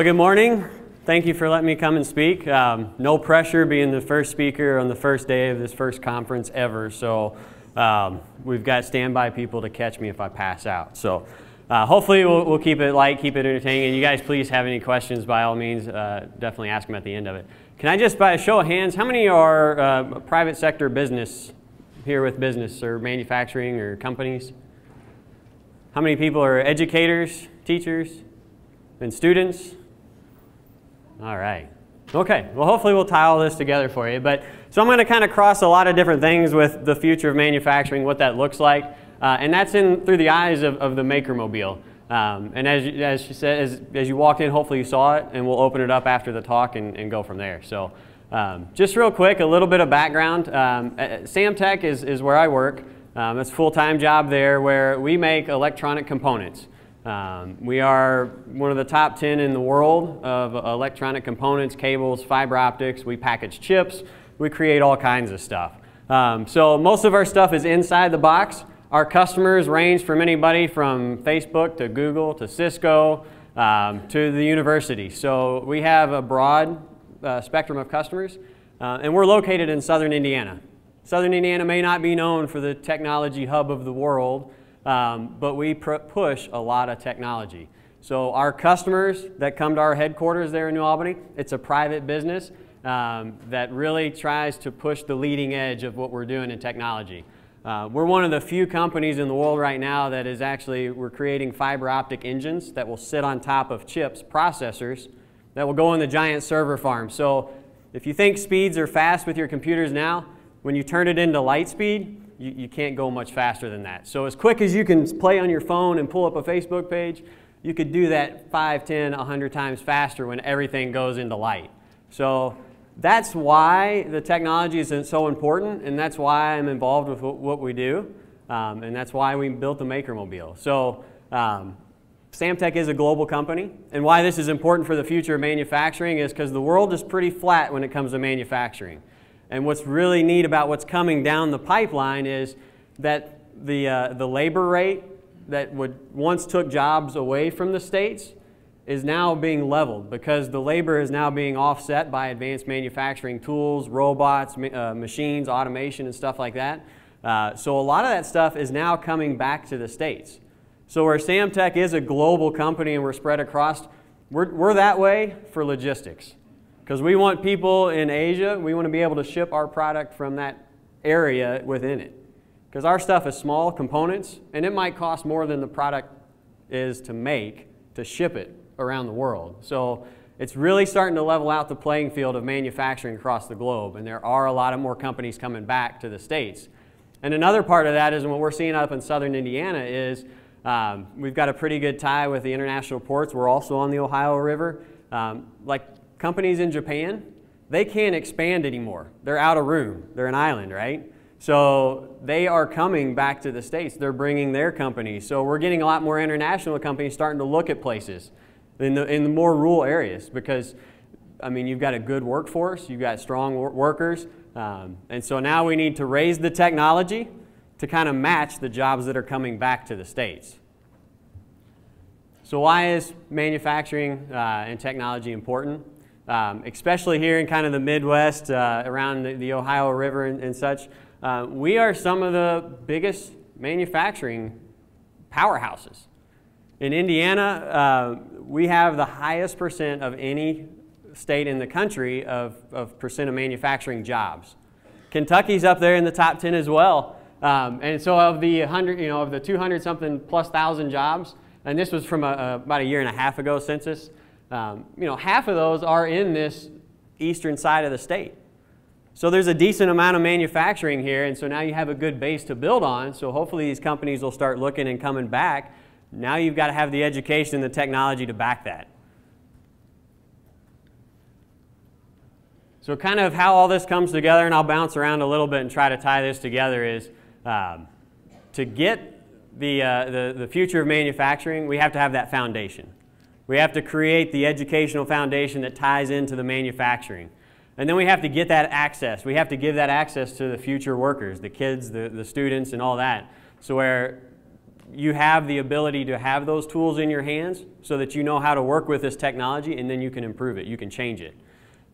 Well, good morning. Thank you for letting me come and speak. Um, no pressure being the first speaker on the first day of this first conference ever. So um, we've got standby people to catch me if I pass out. So uh, hopefully we'll, we'll, keep it light, keep it entertaining. And you guys please have any questions, by all means, uh, definitely ask them at the end of it. Can I just, by a show of hands, how many are uh, private sector business here with business or manufacturing or companies? How many people are educators, teachers, and students? All right. Okay, well, hopefully we'll tie all this together for you. But so I'm going to kind of cross a lot of different things with the future of manufacturing, what that looks like, uh, and that's in through the eyes of, of the Maker Mobile. Um, and as, as she said, as, as you walked in, hopefully you saw it, and we'll open it up after the talk and, and go from there. So um, just real quick, a little bit of background. Um, Samtec is, is where I work. Um, it's a full-time job there where we make electronic components. Um, we are one of the top 10 in the world of electronic components, cables, fiber optics. We package chips. We create all kinds of stuff. Um, so most of our stuff is inside the box. Our customers range from anybody from Facebook to Google to Cisco um, to the university. So we have a broad uh, spectrum of customers. Uh, and we're located in southern Indiana. Southern Indiana may not be known for the technology hub of the world, um, but we push a lot of technology. So our customers that come to our headquarters there in New Albany, it's a private business um, that really tries to push the leading edge of what we're doing in technology. Uh, we're one of the few companies in the world right now that is actually, we're creating fiber optic engines that will sit on top of chips, processors, that will go in the giant server farm. So if you think speeds are fast with your computers now, when you turn it into light speed, you, you can't go much faster than that. So as quick as you can play on your phone and pull up a Facebook page, you could do that 5, 10, 100 times faster when everything goes into light. So that's why the technology is so important, and that's why I'm involved with what we do, um, and that's why we built the Maker Mobile. So um, Samtec is a global company, and why this is important for the future of manufacturing is because the world is pretty flat when it comes to manufacturing. And what's really neat about what's coming down the pipeline is that the, uh, the labor rate that would once took jobs away from the states is now being leveled because the labor is now being offset by advanced manufacturing tools, robots, uh, machines, automation, and stuff like that. Uh, so a lot of that stuff is now coming back to the states. So where Samtec is a global company and we're spread across, we're, we're that way for logistics. Because we want people in Asia, we want to be able to ship our product from that area within it. Because our stuff is small components, and it might cost more than the product is to make to ship it around the world. So it's really starting to level out the playing field of manufacturing across the globe, and there are a lot of more companies coming back to the States. And another part of that is what we're seeing up in southern Indiana is um, we've got a pretty good tie with the international ports. We're also on the Ohio River. Um, like companies in Japan, they can't expand anymore. They're out of room. They're an island, right? So they are coming back to the States. They're bringing their companies. So we're getting a lot more international companies starting to look at places in the, in the more rural areas because, I mean, you've got a good workforce, you've got strong workers. Um, and so now we need to raise the technology to kind of match the jobs that are coming back to the States. So why is manufacturing uh, and technology important? Um, especially here in kind of the Midwest, uh, around the, the, Ohio River and, and such, uh, we are some of the biggest manufacturing powerhouses. In Indiana, uh, we have the highest percent of any state in the country of, of percent of manufacturing jobs. Kentucky's up there in the top 10 as well. Um, and so of the 100, you know, of the 200 something plus thousand jobs, and this was from a, a, about a year and a half ago census, um, you know, half of those are in this eastern side of the state. So there's a decent amount of manufacturing here, and so now you have a good base to build on. So hopefully these companies will start looking and coming back. Now you've got to have the education and the technology to back that. So kind of how all this comes together, and I'll bounce around a little bit and try to tie this together, is um, to get the, uh, the, the future of manufacturing, we have to have that foundation. We have to create the educational foundation that ties into the manufacturing. And then we have to get that access. We have to give that access to the future workers, the kids, the, the students, and all that. So where you have the ability to have those tools in your hands so that you know how to work with this technology and then you can improve it, you can change it.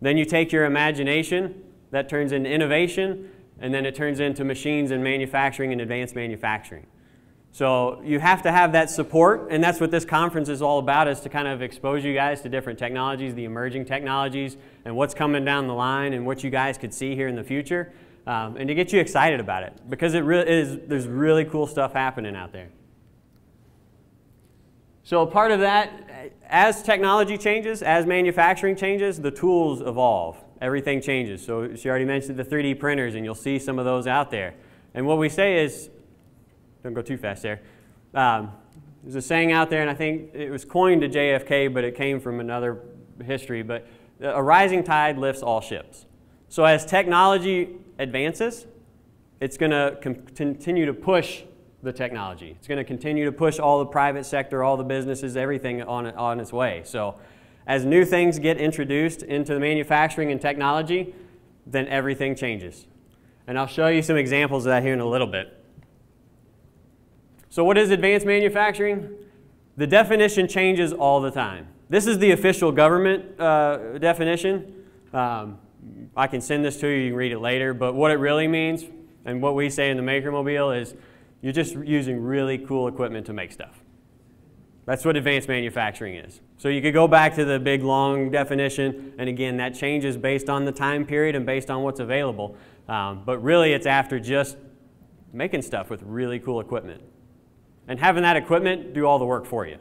Then you take your imagination, that turns into innovation, and then it turns into machines and manufacturing and advanced manufacturing. So you have to have that support, and that's what this conference is all about, is to kind of expose you guys to different technologies, the emerging technologies, and what's coming down the line and what you guys could see here in the future, um, and to get you excited about it, because it really is, there's really cool stuff happening out there. So part of that, as technology changes, as manufacturing changes, the tools evolve. Everything changes. So she already mentioned the 3D printers, and you'll see some of those out there. And what we say is don't go too fast there. Um, there's a saying out there, and I think it was coined to JFK, but it came from another history. But a rising tide lifts all ships. So as technology advances, it's going to continue to push the technology. It's going to continue to push all the private sector, all the businesses, everything on, on its way. So as new things get introduced into the manufacturing and technology, then everything changes. And I'll show you some examples of that here in a little bit. So what is advanced manufacturing? The definition changes all the time. This is the official government uh, definition. Um, I can send this to you, you can read it later, but what it really means and what we say in the Maker Mobile is you're just using really cool equipment to make stuff. That's what advanced manufacturing is. So you could go back to the big long definition, and again, that changes based on the time period and based on what's available. Um, but really, it's after just making stuff with really cool equipment and having that equipment do all the work for you.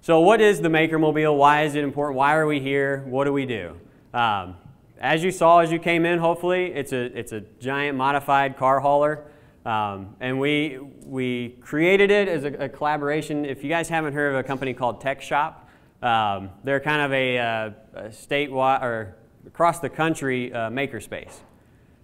So what is the Maker Mobile? Why is it important? Why are we here? What do we do? Um, as you saw as you came in, hopefully, it's a, it's a giant modified car hauler. Um, and we, we created it as a, a, collaboration. If you guys haven't heard of a company called Tech Shop, um, they're kind of a, uh, a statewide or across the country uh, makerspace.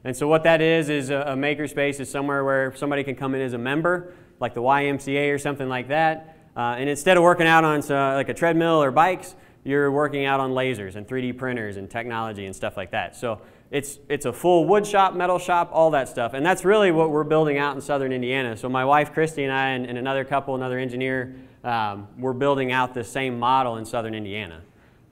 And so what that is, is a, a makerspace is somewhere where somebody can come in as a member, like the YMCA or something like that. Uh, and instead of working out on uh, like a treadmill or bikes, you're working out on lasers and 3D printers and technology and stuff like that. So it's, it's a full wood shop, metal shop, all that stuff. And that's really what we're building out in southern Indiana. So my wife, Christy, and I, and, and another couple, another engineer, um, we're building out the same model in southern Indiana.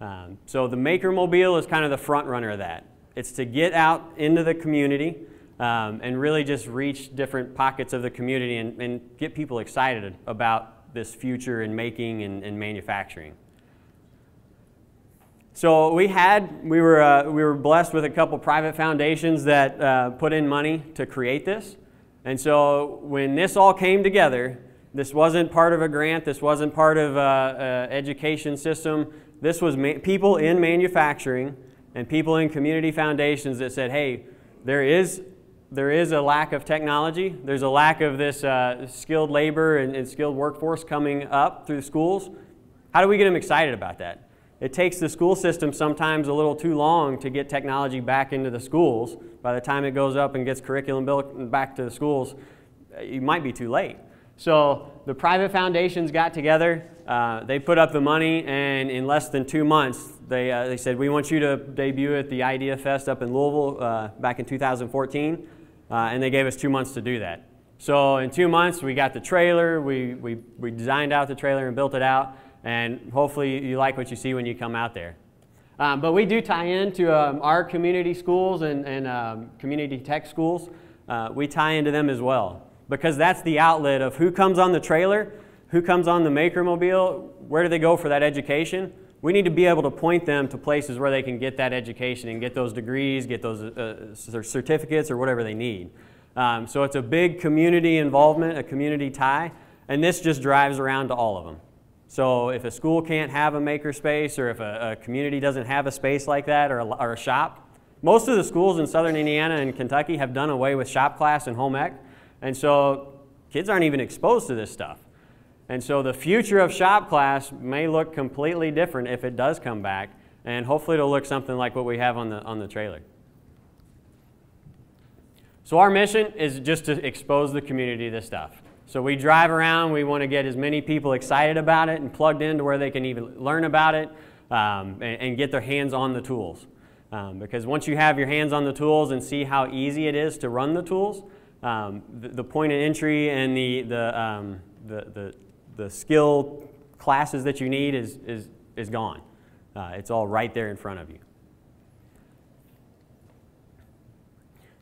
Um, so the Maker Mobile is kind of the front runner of that. It's to get out into the community um, and really just reach different pockets of the community and, and, get people excited about this future in making and, and manufacturing. So we had, we were, uh, we were blessed with a couple private foundations that uh, put in money to create this. And so when this all came together, this wasn't part of a grant, this wasn't part of an education system, this was people in manufacturing and people in community foundations that said, hey, there is, there is a lack of technology. There's a lack of this uh, skilled labor and, and skilled workforce coming up through schools. How do we get them excited about that? It takes the school system sometimes a little too long to get technology back into the schools. By the time it goes up and gets curriculum built back to the schools, you might be too late. So the private foundations got together, uh, they put up the money, and in less than two months, they, uh, they said, we want you to debut at the Idea Fest up in Louisville uh, back in 2014, uh, and they gave us two months to do that. So in two months, we got the trailer, we, we, we designed out the trailer and built it out, and hopefully you like what you see when you come out there. Um, but we do tie into um, our community schools and, and um, community tech schools. Uh, we tie into them as well because that's the outlet of who comes on the trailer, who comes on the Maker Mobile, where do they go for that education? We need to be able to point them to places where they can get that education and get those degrees, get those uh, certificates or whatever they need. Um, so it's a big community involvement, a community tie, and this just drives around to all of them. So if a school can't have a makerspace or if a, a community doesn't have a space like that or a, or a shop, most of the schools in southern Indiana and Kentucky have done away with shop class and home ec. And so kids aren't even exposed to this stuff. And so the future of shop class may look completely different if it does come back. And hopefully it'll look something like what we have on the, on the trailer. So our mission is just to expose the community to this stuff. So we drive around, we want to get as many people excited about it and plugged into where they can even learn about it um, and, and, get their hands on the tools. Um, because once you have your hands on the tools and see how easy it is to run the tools, um, the, the, point of entry and the, the, um, the, the, the, skill classes that you need is, is, is gone. Uh, it's all right there in front of you.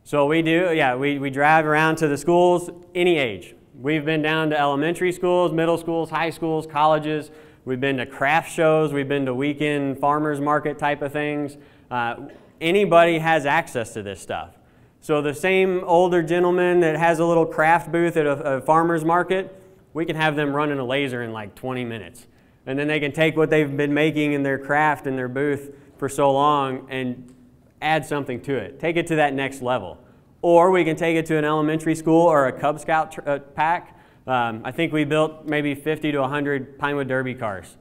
So we do, yeah, we, we drive around to the schools, any age. We've been down to elementary schools, middle schools, high schools, colleges. We've been to craft shows. We've been to weekend farmers market type of things. Uh, anybody has access to this stuff. So the same older gentleman that has a little craft booth at a, a farmer's market, we can have them running a laser in like 20 minutes. And then they can take what they've been making in their craft in their booth for so long and add something to it. Take it to that next level. Or we can take it to an elementary school or a Cub Scout uh, pack. Um, I think we built maybe 50 to 100 Pinewood Derby cars.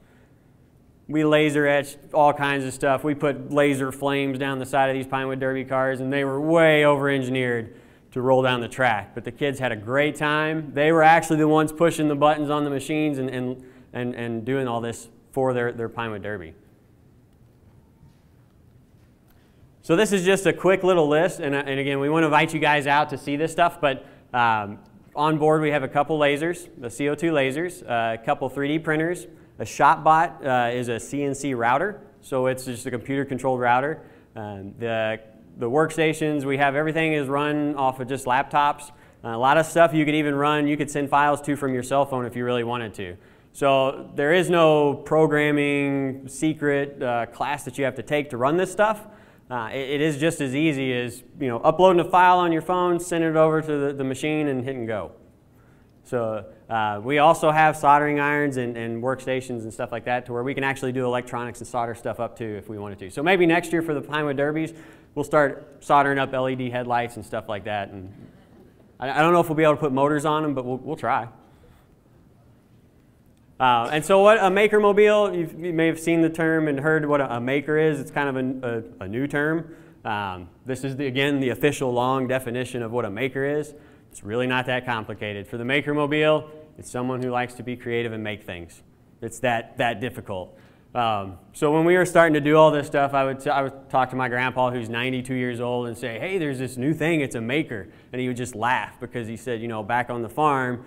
We laser etched all kinds of stuff. We put laser flames down the side of these Pinewood Derby cars, and they were way over engineered to roll down the track. But the kids had a great time. They were actually the ones pushing the buttons on the machines and, and, and, and doing all this for their, their Pinewood Derby. So this is just a quick little list, and, uh, and again, we want to invite you guys out to see this stuff, but um, on board we have a couple lasers, the CO2 lasers, uh, a couple 3D printers, a ShopBot uh, is a CNC router, so it's just a computer-controlled router. Um, the, the workstations, we have everything is run off of just laptops. Uh, a lot of stuff you could even run, you could send files to from your cell phone if you really wanted to. So there is no programming secret uh, class that you have to take to run this stuff. Uh, it, it is just as easy as you know uploading a file on your phone, sending it over to the, the machine, and hitting go. So uh, we also have soldering irons and, and, workstations and stuff like that to where we can actually do electronics and solder stuff up too if we wanted to. So maybe next year for the Pinewood Derbies, we'll start soldering up LED headlights and stuff like that. And I, I don't know if we'll be able to put motors on them, but we'll, we'll try. Uh, and so what a maker mobile, you may have seen the term and heard what a, a maker is. It's kind of a, a, a new term. Um, this is, the, again, the official long definition of what a maker is. It's really not that complicated. For the maker mobile, it's someone who likes to be creative and make things. It's that, that difficult. Um, so when we were starting to do all this stuff, I would, I would talk to my grandpa who's 92 years old and say, hey, there's this new thing, it's a maker. And he would just laugh because he said, you know, back on the farm,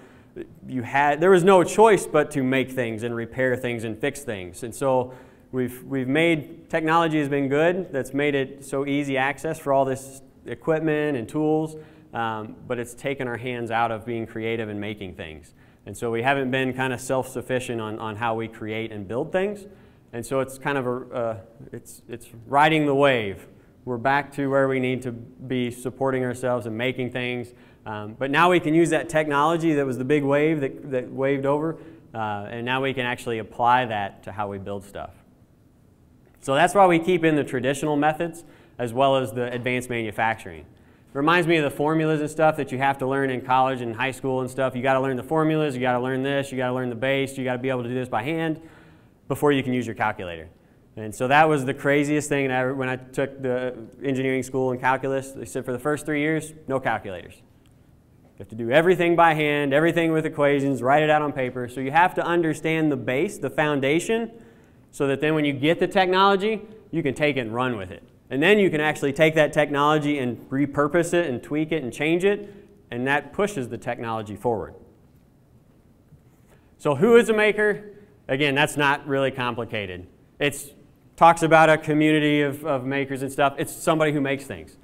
you had, there was no choice but to make things and repair things and fix things. And so we've, we've made, technology has been good. That's made it so easy access for all this equipment and tools. Um, but it's taken our hands out of being creative and making things. And so we haven't been kind of self-sufficient on, on how we create and build things. And so it's kind of a, uh, it's, it's riding the wave. We're back to where we need to be supporting ourselves and making things um, but now we can use that technology that was the big wave that, that waved over, uh, and now we can actually apply that to how we build stuff. So that's why we keep in the traditional methods as well as the advanced manufacturing. It reminds me of the formulas and stuff that you have to learn in college and high school and stuff. You got to learn the formulas, you got to learn this, you got to learn the base, you got to be able to do this by hand before you can use your calculator. And so that was the craziest thing when I took the engineering school and calculus. They said for the first three years, no calculators. You have to do everything by hand, everything with equations, write it out on paper. So you have to understand the base, the foundation, so that then when you get the technology, you can take it and run with it. And then you can actually take that technology and repurpose it and tweak it and change it, and that pushes the technology forward. So who is a maker? Again, that's not really complicated. It talks about a community of, of makers and stuff. It's somebody who makes things.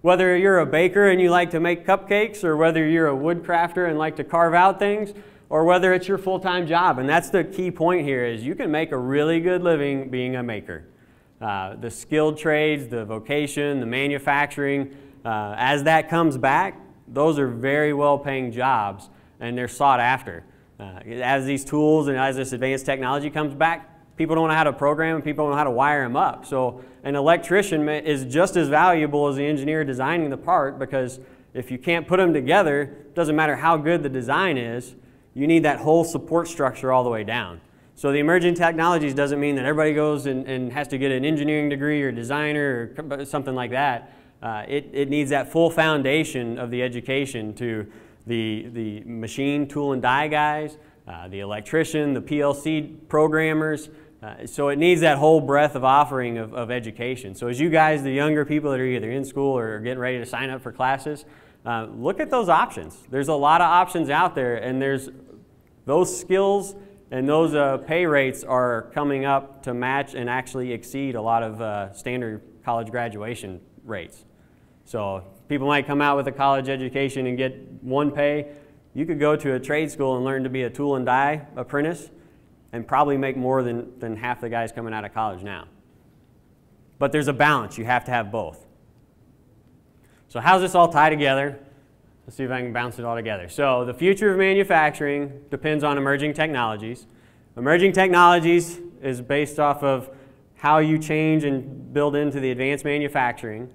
Whether you're a baker and you like to make cupcakes, or whether you're a woodcrafter and like to carve out things, or whether it's your full-time job. And that's the key point here is you can make a really good living being a maker. Uh, the skilled trades, the vocation, the manufacturing, uh, as that comes back, those are very well-paying jobs and they're sought after. Uh, as these tools and as this advanced technology comes back, People don't know how to program and people don't know how to wire them up. So an electrician is just as valuable as the engineer designing the part because if you can't put them together, it doesn't matter how good the design is, you need that whole support structure all the way down. So the emerging technologies doesn't mean that everybody goes and, and has to get an engineering degree or designer or something like that. Uh, it, it needs that full foundation of the education to the, the machine, tool, and die guys, uh, the electrician, the PLC programmers, uh, so it needs that whole breadth of offering of, of, education. So as you guys, the younger people that are either in school or getting ready to sign up for classes, Uh, look at those options. There's a lot of options out there, and there's those skills and those uh, pay rates are coming up to match and actually exceed a lot of uh, standard college graduation rates. So people might come out with a college education and get one pay. You could go to a trade school and learn to be a tool and die apprentice and probably make more than, than half the guys coming out of college now. But there's a balance. You have to have both. So how's this all tie together? Let's see if I can bounce it all together. So the future of manufacturing depends on emerging technologies. Emerging technologies is based off of how you change and build into the advanced manufacturing.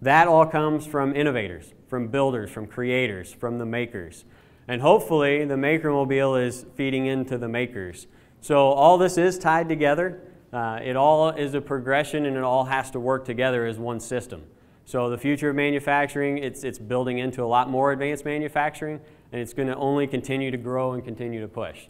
That all comes from innovators, from builders, from creators, from the makers. And hopefully the maker mobile is feeding into the makers. So all this is tied together. Uh, it all is a progression and it all has to work together as one system. So the future of manufacturing, it's, it's building into a lot more advanced manufacturing and it's going to only continue to grow and continue to push.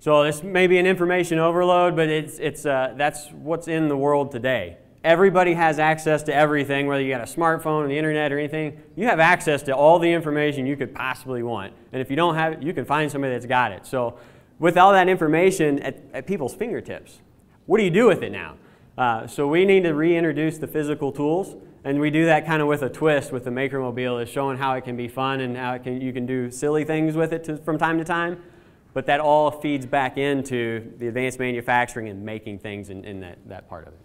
So this may be an information overload, but it's, it's, uh, that's what's in the world today. Everybody has access to everything, whether you got a smartphone or the internet or anything. You have access to all the information you could possibly want. And if you don't have it, you can find somebody that's got it. So with all that information at, at people's fingertips, what do you do with it now? Uh, so we need to reintroduce the physical tools, and we do that kind of with a twist with the Maker Mobile, is showing how it can be fun and how it can, you can do silly things with it to, from time to time. But that all feeds back into the advanced manufacturing and making things in, in that, that part of it.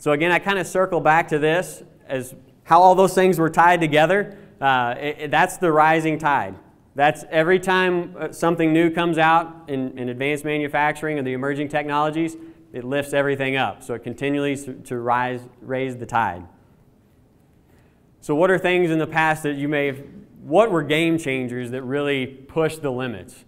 So again, I kind of circle back to this as how all those things were tied together. Uh, it, it, that's the rising tide. That's every time uh, something new comes out in, in advanced manufacturing or the emerging technologies, it lifts everything up. So it continually to, rise, raise the tide. So what are things in the past that you may have, what were game changers that really pushed the limits?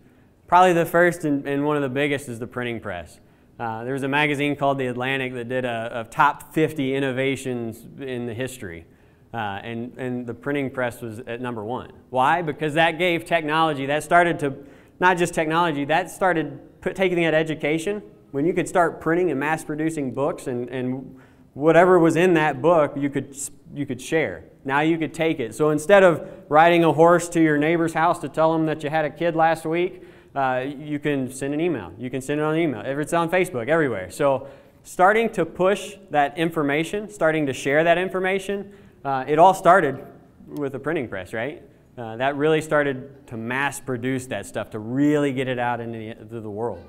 Probably the first and, and one of the biggest is the printing press. Uh, there was a magazine called The Atlantic that did a, a top 50 innovations in the history. Uh, and, and the printing press was at number one. Why? Because that gave technology, that started to, not just technology, that started put, taking that education. When you could start printing and mass producing books and, and whatever was in that book, you could, you could share. Now you could take it. So instead of riding a horse to your neighbor's house to tell them that you had a kid last week, uh, you can send an email. You can send it on email. If It's on Facebook, everywhere. So starting to push that information, starting to share that information, uh, it all started with the printing press, right? Uh, that really started to mass produce that stuff, to really get it out into the, the world.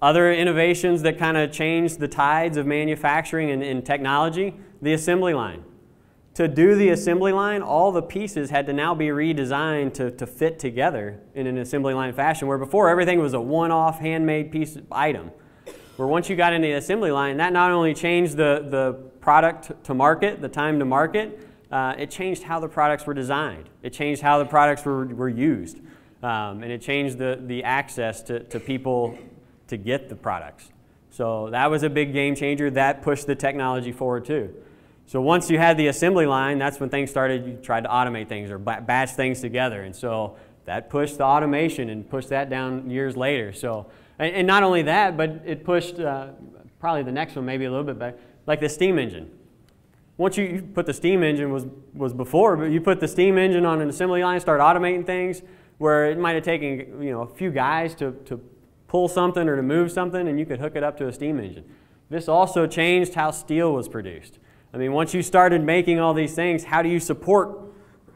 Other innovations that kind of changed the tides of manufacturing and, and technology, the assembly line. To do the assembly line, all the pieces had to now be redesigned to, to fit together in an assembly line fashion, where before everything was a one-off handmade piece item. Where once you got into the assembly line, that not only changed the, the product to market, the time to market, uh, it changed how the products were designed. It changed how the products were, were used. Um, and it changed the, the access to, to people to get the products. So that was a big game changer. That pushed the technology forward too. So once you had the assembly line, that's when things started, you tried to automate things or batch things together. And so that pushed the automation and pushed that down years later. So, and, and not only that, but it pushed uh, probably the next one maybe a little bit back, like the steam engine. Once you, you put the steam engine was, was before, but you put the steam engine on an assembly line, start automating things where it might have taken you know, a few guys to, to pull something or to move something and you could hook it up to a steam engine. This also changed how steel was produced. I mean, once you started making all these things, how do you support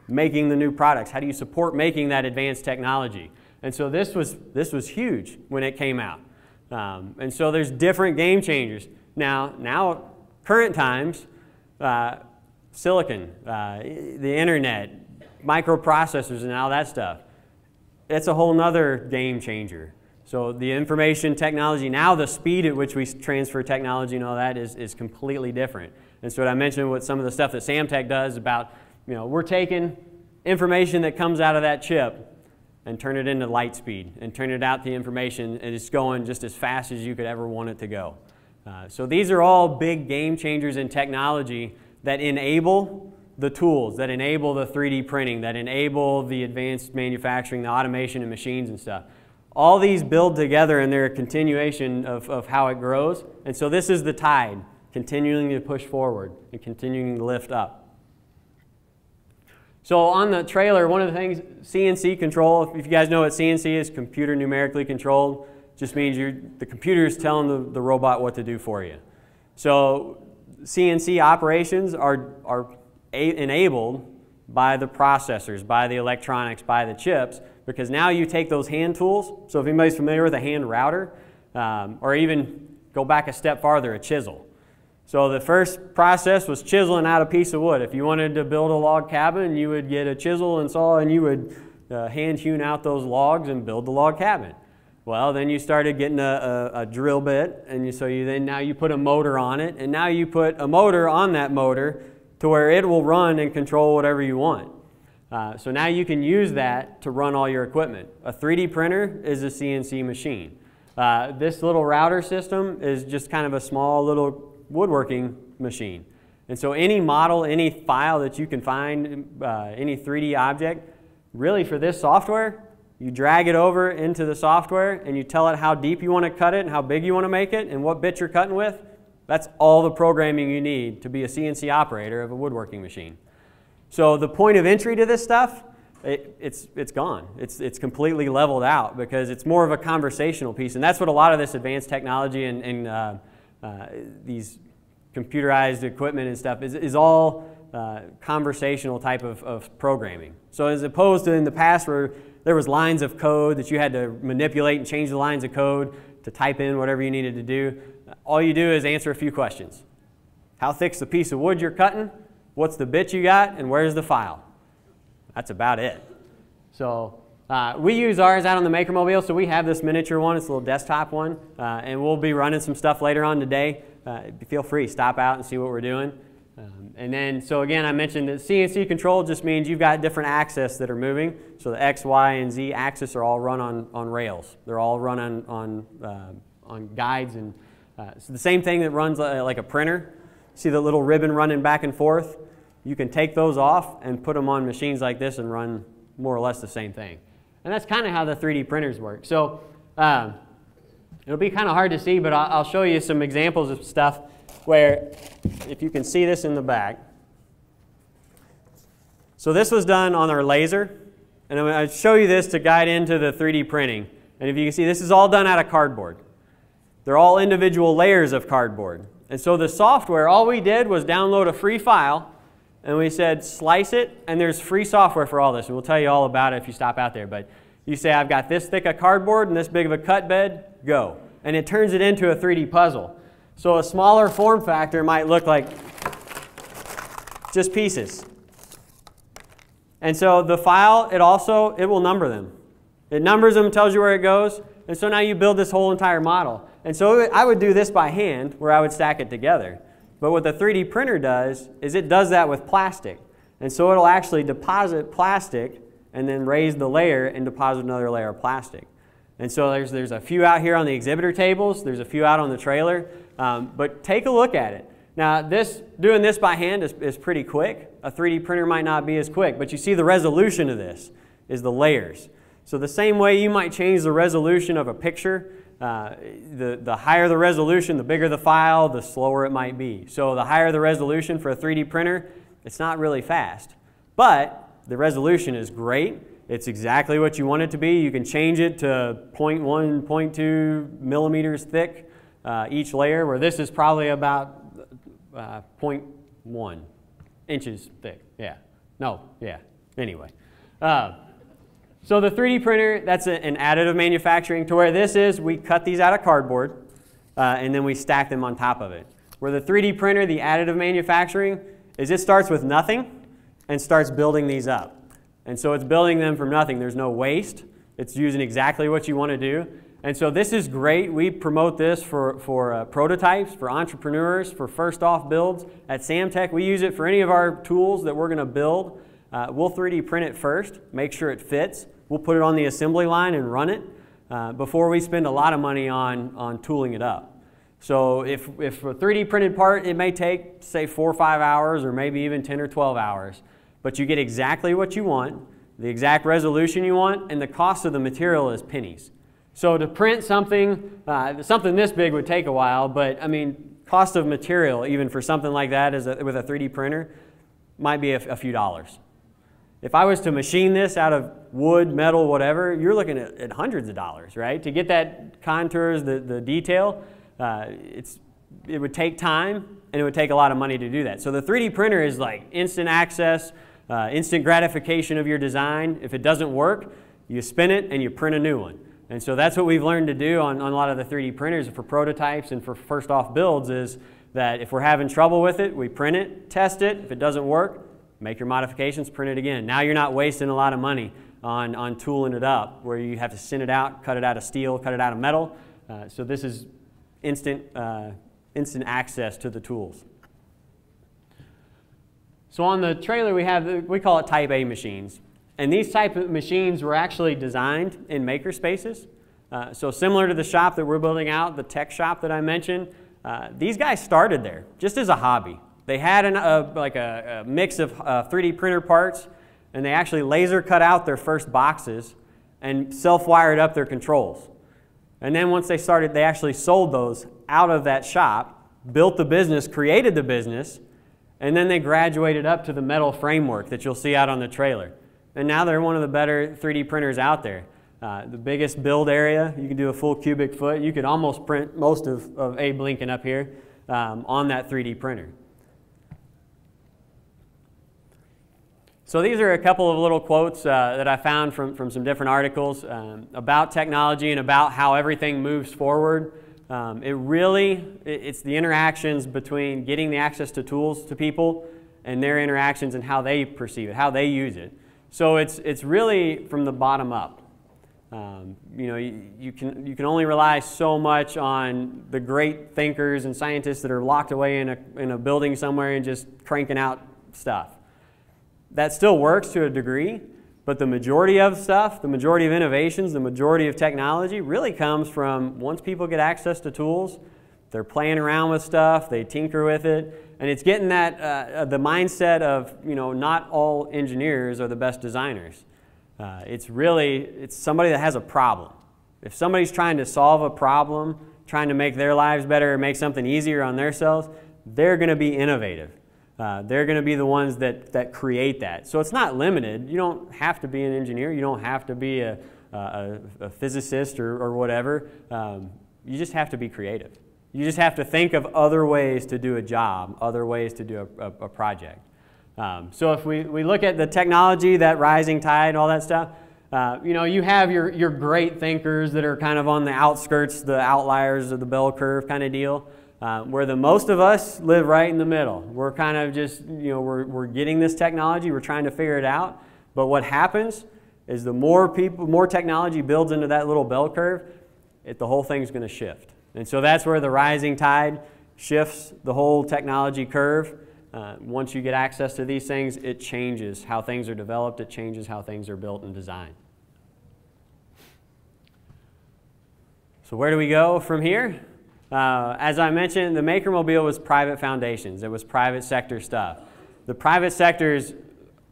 making the new products? How do you support making that advanced technology? And so this was, this was huge when it came out. Um, and so there's different game changers. Now, now current times, uh, silicon, uh, the internet, microprocessors and all that stuff, it's a whole nother game changer. So the information technology, now the speed at which we transfer technology and all that is, is completely different. And so what I mentioned with some of the stuff that Samtec does about, you know, we're taking information that comes out of that chip and turn it into light speed and turn it out the information and it's going just as fast as you could ever want it to go. Uh, so these are all big game changers in technology that enable the tools, that enable the 3D printing, that enable the advanced manufacturing, the automation and machines and stuff. All these build together and they're a continuation of, of how it grows. And so this is the tide continuing to push forward and continuing to lift up. So on the trailer, one of the things, CNC control, if you guys know what CNC is, computer numerically controlled, just means you're, the computer is telling the, the robot what to do for you. So CNC operations are, are enabled by the processors, by the electronics, by the chips, because now you take those hand tools. So if anybody's familiar with a hand router, um, or even go back a step farther, a chisel. So the first process was chiseling out a piece of wood. If you wanted to build a log cabin, you would get a chisel and saw and you would uh, hand hewn out those logs and build the log cabin. Well, then you started getting a, a, a drill bit, and you, so you then now you put a motor on it, and now you put a motor on that motor to where it will run and control whatever you want. Uh, so now you can use that to run all your equipment. A 3D printer is a CNC machine. Uh, this little router system is just kind of a small little woodworking machine. And so any model, any file that you can find, uh, any 3D object, really for this software, you drag it over into the software and you tell it how deep you want to cut it and how big you want to make it and what bit you're cutting with. That's all the programming you need to be a CNC operator of a woodworking machine. So the point of entry to this stuff it, it's, it's gone. It's, it's completely leveled out because it's more of a conversational piece. And that's what a lot of this advanced technology and, and uh, uh, these computerized equipment and stuff is, is all uh, conversational type of, of programming. So as opposed to in the past where there was lines of code that you had to manipulate and change the lines of code to type in whatever you needed to do, all you do is answer a few questions. How thick's the piece of wood you're cutting? What's the bit you got? And where's the file? That's about it. So uh, we use ours out on the Maker Mobile, so we have this miniature one. It's a little desktop one, uh, and we'll be running some stuff later on today. Uh, feel free, stop out and see what we're doing. Um, and then, so again, I mentioned that CNC control just means you've got different axes that are moving. So the X, Y, and Z axis are all run on, on rails. They're all run on, on, uh, on guides. And uh, so the same thing that runs like a printer. See the little ribbon running back and forth? you can take those off and put them on machines like this and run more or less the same thing. And that's kind of how the 3D printers work. So um, it'll be kind of hard to see, but I'll, I'll show you some examples of stuff where, if you can see this in the back. So this was done on our laser. And I'm going to show you this to guide into the 3D printing. And if you can see, this is all done out of cardboard. They're all individual layers of cardboard. And so the software, all we did was download a free file and we said slice it, and there's free software for all this, and we'll tell you all about it if you stop out there. But you say, I've got this thick of cardboard and this big of a cut bed, go. And it turns it into a 3D puzzle. So a smaller form factor might look like just pieces. And so the file, it also, it will number them. It numbers them, tells you where it goes, and so now you build this whole entire model. And so I would do this by hand, where I would stack it together. But what the 3D printer does is it does that with plastic. And so it'll actually deposit plastic and then raise the layer and deposit another layer of plastic. And so there's, there's a few out here on the exhibitor tables. There's a few out on the trailer. Um, but take a look at it. Now, this, doing this by hand is, is pretty quick. A 3D printer might not be as quick, but you see the resolution of this is the layers. So the same way you might change the resolution of a picture uh, the, the higher the resolution, the bigger the file, the slower it might be. So the higher the resolution for a 3D printer, it's not really fast. But the resolution is great. It's exactly what you want it to be. You can change it to 0.1, 0.2 millimeters thick uh, each layer, where this is probably about uh, 0.1 inches thick. Yeah. No, yeah. Anyway. Uh, so the 3D printer, that's a, an additive manufacturing to where this is, we cut these out of cardboard uh, and then we stack them on top of it. Where the 3D printer, the additive manufacturing, is it starts with nothing and starts building these up. And so it's building them from nothing. There's no waste. It's using exactly what you want to do. And so this is great. We promote this for, for uh, prototypes, for entrepreneurs, for first off builds. At Samtec, we use it for any of our tools that we're going to build. Uh, we'll 3D print it first, make sure it fits, We'll put it on the assembly line and run it uh, before we spend a lot of money on, on tooling it up. So if, if a 3D printed part, it may take, say, four or five hours or maybe even 10 or 12 hours. But you get exactly what you want, the exact resolution you want, and the cost of the material is pennies. So to print something, uh, something this big would take a while, but I mean, cost of material, even for something like that as a, with a 3D printer, might be a, a, few dollars. If I was to machine this out of wood, metal, whatever, you're looking at, at hundreds of dollars, right? To get that contours, the, the detail, uh, it's, it would take time and it would take a lot of money to do that. So the 3D printer is like instant access, uh, instant gratification of your design. If it doesn't work, you spin it and you print a new one. And so that's what we've learned to do on, on a lot of the 3D printers for prototypes and for first off builds is that if we're having trouble with it, we print it, test it. If it doesn't work, make your modifications, print it again. Now you're not wasting a lot of money on, on tooling it up where you have to send it out, cut it out of steel, cut it out of metal. Uh, so this is instant, uh, instant access to the tools. So on the trailer we have, we call it type A machines. And these type of machines were actually designed in maker spaces. Uh, so similar to the shop that we're building out, the tech shop that I mentioned, uh, these guys started there just as a hobby. They had an, a, like a, a, mix of uh, 3D printer parts, and they actually laser cut out their first boxes and self-wired up their controls. And then once they started, they actually sold those out of that shop, built the business, created the business, and then they graduated up to the metal framework that you'll see out on the trailer. And now they're one of the better 3D printers out there. Uh, the biggest build area, you can do a full cubic foot. You could almost print most of, of Abe Lincoln up here um, on that 3D printer. So these are a couple of little quotes uh, that I found from, from some different articles um, about technology and about how everything moves forward. Um, it really, it's the interactions between getting the access to tools to people and their interactions and how they perceive it, how they use it. So it's, it's really from the bottom up. Um, you know, you, you, can, you can only rely so much on the great thinkers and scientists that are locked away in a, in a building somewhere and just cranking out stuff. That still works to a degree, but the majority of stuff, the majority of innovations, the majority of technology really comes from once people get access to tools, they're playing around with stuff, they tinker with it, and it's getting that, uh, uh, the mindset of, you know, not all engineers are the best designers. Uh, it's really, it's somebody that has a problem. If somebody's trying to solve a problem, trying to make their lives better, make something easier on themselves, they're going to be innovative. Uh, they're going to be the ones that, that create that. So it's not limited. You don't have to be an engineer. You don't have to be a, a, a physicist or, or whatever. Um, you just have to be creative. You just have to think of other ways to do a job, other ways to do a, a, a project. Um, so if we, we look at the technology, that rising tide all that stuff, uh, you know, you have your, your great thinkers that are kind of on the outskirts, the outliers of the bell curve kind of deal, uh, where the most of us live right in the middle. We're kind of just, you know, we're, we're getting this technology, we're trying to figure it out. But what happens is the more people, more technology builds into that little bell curve, it, the whole thing's going to shift. And so that's where the rising tide shifts the whole technology curve. Uh, once you get access to these things, it changes how things are developed, it changes how things are built and designed. So, where do we go from here? Uh, as I mentioned, the Makermobile was private foundations, it was private sector stuff. The private sector is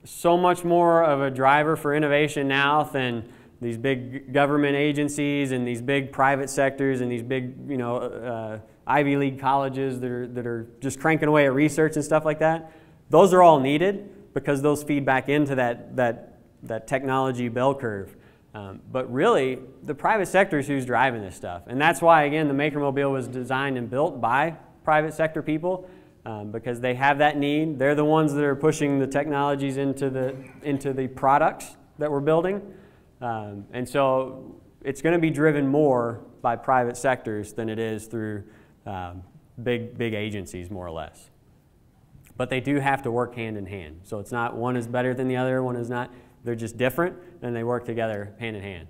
so much more of a driver for innovation now than these big government agencies and these big private sectors and these big, you know, uh, Ivy League colleges that are, that are just cranking away at research and stuff like that, those are all needed because those feed back into that, that, that technology bell curve. Um, but really, the private sector is who's driving this stuff. And that's why, again, the Makermobile was designed and built by private sector people um, because they have that need. They're the ones that are pushing the technologies into the, into the products that we're building. Um, and so it's going to be driven more by private sectors than it is through um, big, big agencies, more or less. But they do have to work hand in hand. So it's not one is better than the other, one is not. They're just different, and they work together hand in hand.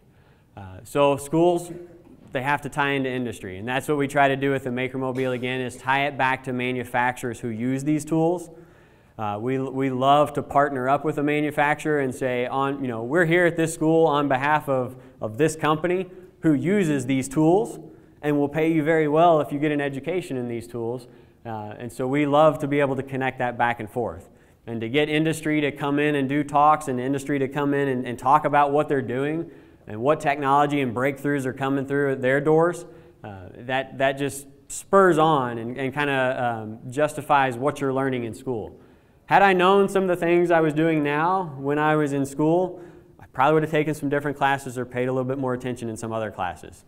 Uh, so schools, they have to tie into industry. And that's what we try to do with the Makermobile again, is tie it back to manufacturers who use these tools uh, we, we love to partner up with a manufacturer and say, on, you know, we're here at this school on behalf of, of this company who uses these tools and will pay you very well if you get an education in these tools. Uh, and so we love to be able to connect that back and forth. And to get industry to come in and do talks and industry to come in and, and talk about what they're doing and what technology and breakthroughs are coming through at their doors, uh, that, that just spurs on and, and kind of um, justifies what you're learning in school. Had I known some of the things I was doing now when I was in school, I probably would have taken some different classes or paid a little bit more attention in some other classes.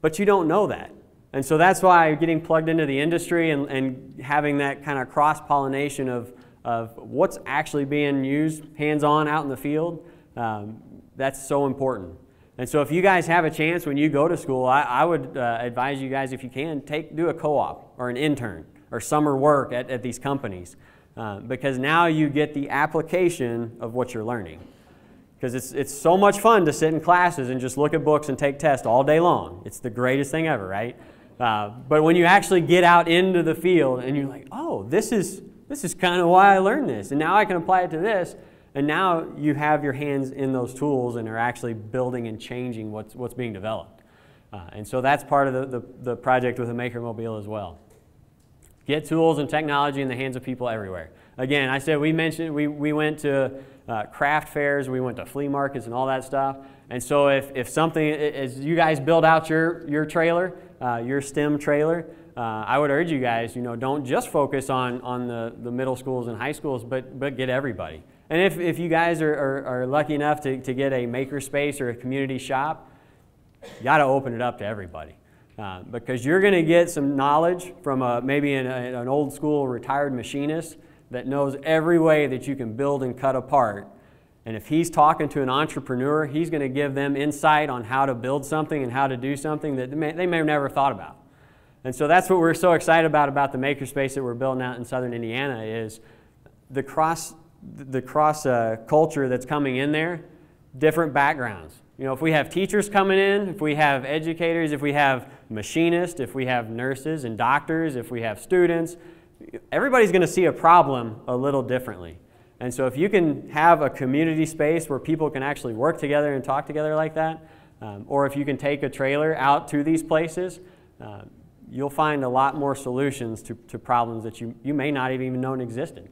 But you don't know that. And so that's why getting plugged into the industry and, and having that kind of cross pollination of, of what's actually being used hands on out in the field, um, that's so important. And so if you guys have a chance when you go to school, I, I would uh, advise you guys, if you can, take, do a co op or an intern or summer work at, at these companies. Uh, because now you get the application of what you're learning. Because it's, it's so much fun to sit in classes and just look at books and take tests all day long. It's the greatest thing ever, right? Uh, but when you actually get out into the field and you're like, oh, this is, this is kind of why I learned this, and now I can apply it to this, and now you have your hands in those tools and are actually building and changing what's, what's being developed. Uh, and so that's part of the, the, the project with the Maker Mobile as well. Get tools and technology in the hands of people everywhere. Again, I said we mentioned we, we went to uh, craft fairs, we went to flea markets and all that stuff. And so if, if something, as you guys build out your, your trailer, uh, your STEM trailer, uh, I would urge you guys, you know, don't just focus on, on the, the middle schools and high schools, but, but get everybody. And if, if you guys are, are, are lucky enough to, to get a makerspace or a community shop, you got to open it up to everybody. Uh, because you're going to get some knowledge from a, maybe an, an old school retired machinist that knows every way that you can build and cut apart. And if he's talking to an entrepreneur, he's going to give them insight on how to build something and how to do something that they may, they may have never thought about. And so that's what we're so excited about about the makerspace that we're building out in southern Indiana is the cross, the cross uh, culture that's coming in there, different backgrounds. You know, if we have teachers coming in, if we have educators, if we have machinists, if we have nurses and doctors, if we have students, everybody's going to see a problem a little differently. And so if you can have a community space where people can actually work together and talk together like that, um, or if you can take a trailer out to these places, uh, you'll find a lot more solutions to, to problems that you, you may not even known existed.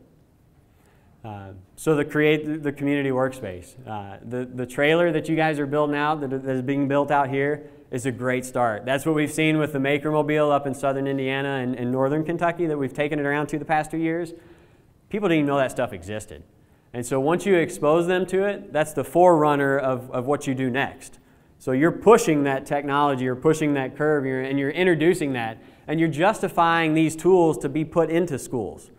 Uh, so the create the community workspace. Uh, the, the trailer that you guys are building out, that, that is being built out here, is a great start. That's what we've seen with the Maker Mobile up in southern Indiana and, and northern Kentucky that we've taken it around to the past two years. People didn't even know that stuff existed. And so once you expose them to it, that's the forerunner of, of what you do next. So you're pushing that technology, you're pushing that curve, you're, and you're introducing that, and you're justifying these tools to be put into schools.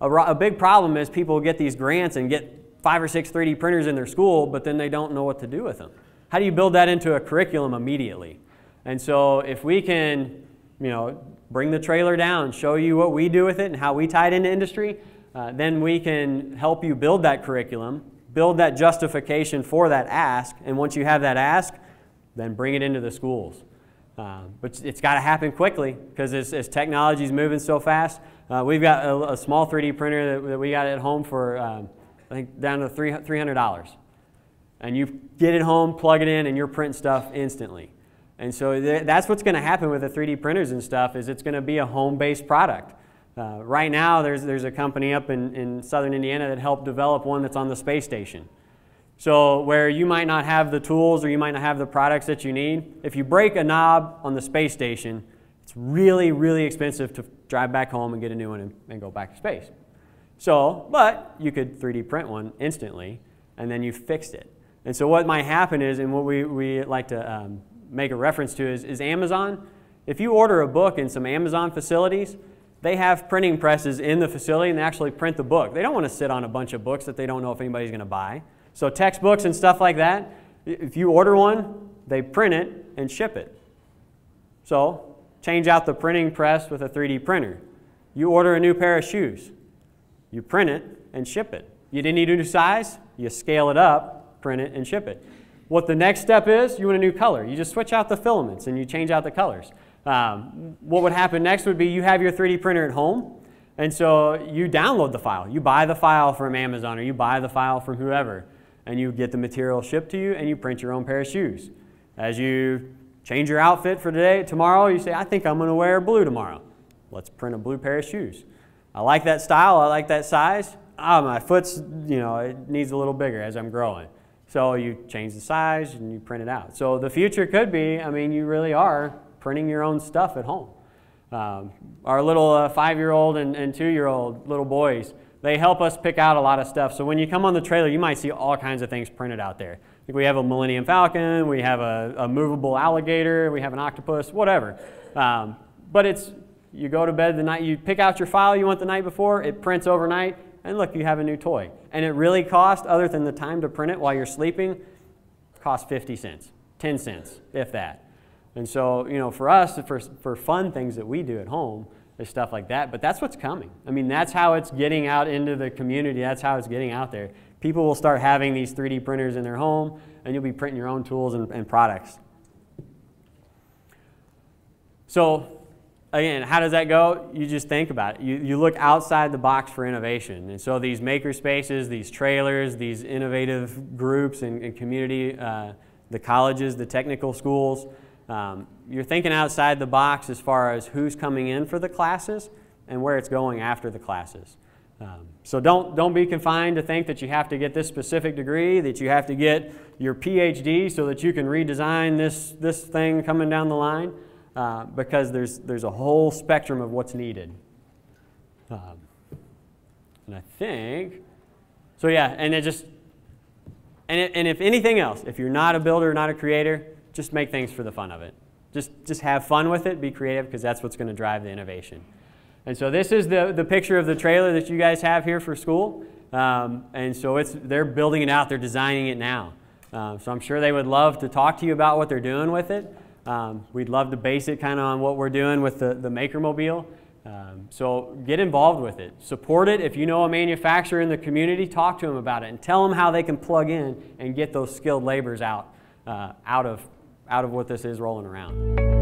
A, a big problem is people get these grants and get five or six 3D printers in their school, but then they don't know what to do with them. How do you build that into a curriculum immediately? And so if we can, you know, bring the trailer down, show you what we do with it and how we tie it into industry, uh, then we can help you build that curriculum, build that justification for that ask, and once you have that ask, then bring it into the schools. Uh, but it's got to happen quickly because as, as technology is moving so fast, uh, we've got a, a, small 3D printer that, that, we got at home for, um, I think, down to three, $300. And you get it home, plug it in, and you're printing stuff instantly. And so th that's what's going to happen with the 3D printers and stuff is it's going to be a home-based product. Uh, right now, there's, there's a company up in, in southern Indiana that helped develop one that's on the space station. So where you might not have the tools or you might not have the products that you need, if you break a knob on the space station, it's really, really expensive to drive back home and get a new one and, and go back to space. So, but you could 3D print one instantly, and then you fixed it. And so what might happen is, and what we, we like to um, make a reference to is, is Amazon. If you order a book in some Amazon facilities, they have printing presses in the facility and they actually print the book. They don't want to sit on a bunch of books that they don't know if anybody's going to buy. So textbooks and stuff like that, if you order one, they print it and ship it. So change out the printing press with a 3D printer. You order a new pair of shoes. You print it and ship it. You didn't need a new size, you scale it up, print it, and ship it. What the next step is, you want a new color. You just switch out the filaments and you change out the colors. Um, what would happen next would be you have your 3D printer at home, and so you download the file. You buy the file from Amazon or you buy the file from whoever, and you get the material shipped to you and you print your own pair of shoes. As you Change your outfit for today. Tomorrow, you say, I think I'm going to wear blue tomorrow. Let's print a blue pair of shoes. I like that style. I like that size. Ah, my foot's, you know, it needs a little bigger as I'm growing. So you change the size and you print it out. So the future could be, I mean, you really are printing your own stuff at home. Um, our little uh, five-year-old and, and two-year-old little boys, they help us pick out a lot of stuff. So when you come on the trailer, you might see all kinds of things printed out there. Like we have a Millennium Falcon, we have a, a movable alligator, we have an octopus, whatever. Um, but it's, you go to bed the night, you pick out your file you want the night before, it prints overnight, and look, you have a new toy. And it really costs, other than the time to print it while you're sleeping, costs 50 cents, 10 cents, if that. And so, you know, for us, for, for fun things that we do at home, is stuff like that. But that's what's coming. I mean, that's how it's getting out into the community. That's how it's getting out there. People will start having these 3D printers in their home, and you'll be printing your own tools and, and products. So again, how does that go? You just think about it. You, you look outside the box for innovation. And so these maker spaces, these trailers, these innovative groups and, and community, uh, the colleges, the technical schools, um, you're thinking outside the box as far as who's coming in for the classes and where it's going after the classes. Um, so don't, don't be confined to think that you have to get this specific degree, that you have to get your PhD so that you can redesign this, this thing coming down the line, uh, because there's, there's a whole spectrum of what's needed. Um, and I think, so yeah, and it just, and, it, and if anything else, if you're not a builder, not a creator, just make things for the fun of it. Just, just have fun with it, be creative, because that's what's going to drive the innovation. And so this is the, the picture of the trailer that you guys have here for school. Um, and so it's, they're building it out, they're designing it now. Um, so I'm sure they would love to talk to you about what they're doing with it. Um, we'd love to base it kind of on what we're doing with the, the Maker Mobile. Um, so get involved with it. Support it. If you know a manufacturer in the community, talk to them about it and tell them how they can plug in and get those skilled laborers out, uh, out, of, out of what this is rolling around.